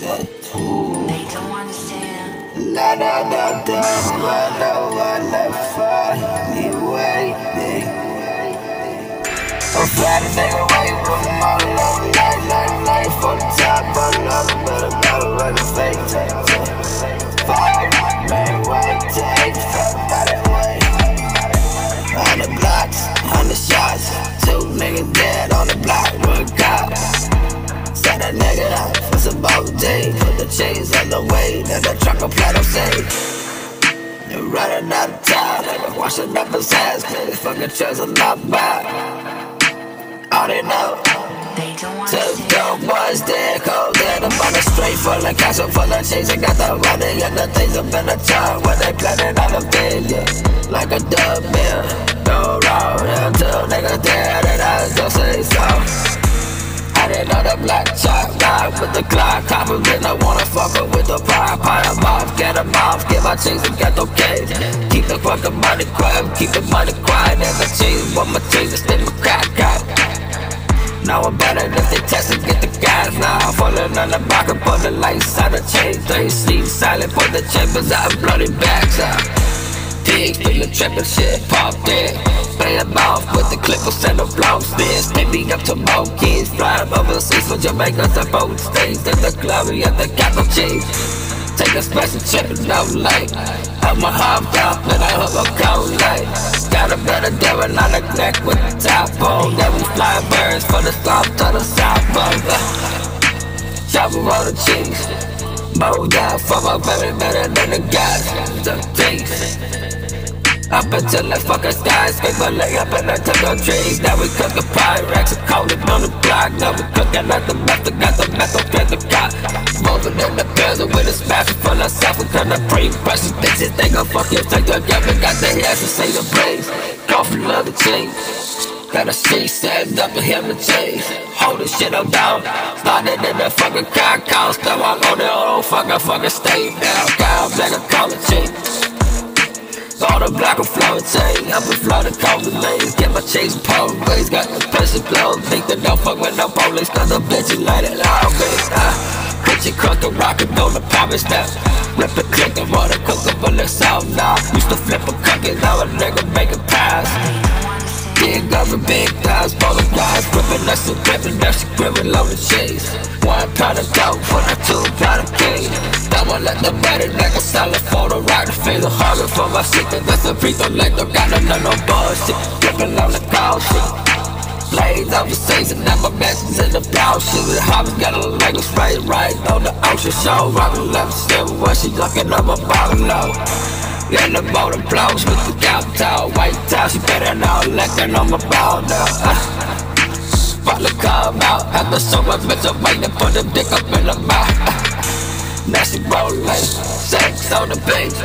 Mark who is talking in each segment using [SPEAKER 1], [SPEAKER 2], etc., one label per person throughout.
[SPEAKER 1] They don't understand.
[SPEAKER 2] La da da da, I never find waiting. I'm nigga away from my love, life, life, life the top chains on the way, then the truck will plan on save. You're running out of time, nigga, washing up his ass, cause fucking chairs are not bad. All they know.
[SPEAKER 1] They don't
[SPEAKER 2] Two
[SPEAKER 1] understand.
[SPEAKER 2] dope boys dead cold on the street full of cash, and full of cheese I got the money and the things up in the trunk When they planning on the billions Like a dub mill Go round until niggas dead and I just say so Know the black chalk ride with the Copper then I wanna fuck up with the pie Pie them off, get them off, get my chains and get okay Keep the fucking money quiet, keep the money quiet And the cheese, want my cheese and stick my crack, crack. Now I'm better if they test and get the guys Now I'm falling on the back and put the lights on the chain Three seats silent, put the chambers out, bloody bags out Pigs, feel the trippin' shit, pop dead Them off with the clippers and the blow stairs Maybe up to kids, flying overseas for Jamaica to both states In the glory of the capital chief Take a special trip and no light I'm a hard top and I hook a cold light Got a better devil on the neck with the top on Then we fly birds for the south to the south of pole Chopper on the cheese Mow down for my baby better than the guys The things up until the fucking skyscraper lay up and I the timber trees. Now we cooking Pyrex and cold on the block. Now we cooking at the method, got the method, get the cop Moving in the bezel with a smash full of self. And kind of pre-precious bitches, they gon' fuck you Take your gun and got their ass to say the blaze Coffee love the chain Got a shit stand up and the chains Hold this shit on down. Started in the fucking car, call Still walk on the old fucking fucking stay down. Cow, black, I call it chain all the black and flow chain, up and flow the cold lanes. Get my chase pole ways, got the pressure blow. Think that don't fuck with no police, cause the bitch you light it all, bitch. Uh, your crunk the rocket on the power step. Rip it, click the water, cook the bullets out now. Used to flip a cookie, now a nigga make a pass. Big over big guys, all the guys gripping, that's a gripping, that's a gripping, loaded chase. One pound of dope for the two pound of cake. That one let the better nigga sell it for the right to feel the hunger for my shit. That's the breathe, don't let them got no, no, no bullshit. Gripping on the cow shit. Blades overseas and now my message in the plow shit. The hobbies got a leg straight right on the ocean show. Rockin' left still when she looking up my bottom low. Yeah, the motor blows with the better not licking on my ball now. Uh, Follow come out after so much bitch I'm waiting for the dick up in the mouth. She rollin', sex on the page.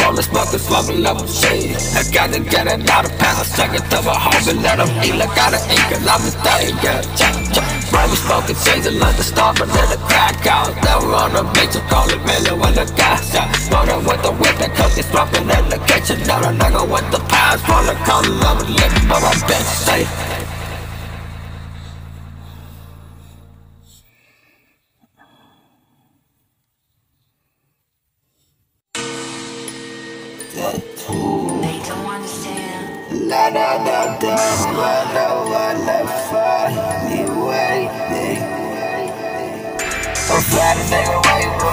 [SPEAKER 2] Rollin' smoking, smoking level shade. I gotta get it out of pass a second to my home and let them eat like I done ink and I'm a thing, yeah. Chop, chop. Right, we smoking and let the star, but let the crack out. Now we're on the beach, I call it Miller when the gas out. Rolling with the whip, that coke is dropping in the kitchen. Now the nigga with the pies, rollin', callin', I'm living, but I'm bitch safe.
[SPEAKER 1] They don't understand.
[SPEAKER 2] La da da da, nigga away